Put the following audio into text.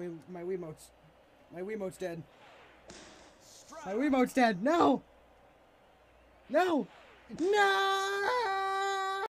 We, my Wiimote's, my Wiimote's dead. My Wiimote's dead. No! No! No!